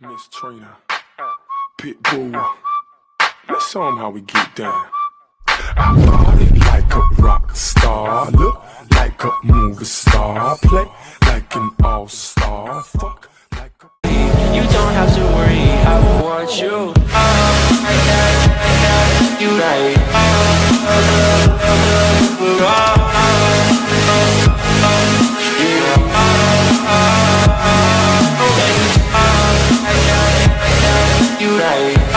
Miss Trina, Pitbull. Let's show 'em how we get down. I party like a rock star, look like a movie star, play like an all star, fuck like a. You don't have to worry, I want you. Oh, you right. night.